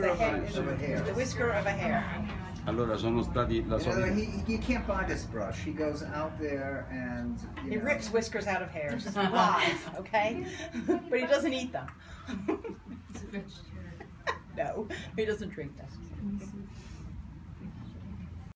The, whisker of a hare. Allora sono stati la You, know, he, he- you can't buy this brush. He goes out there and He know, rips whiskers out of hares live, okay? but he doesn't eat them. No, he doesn't drink them.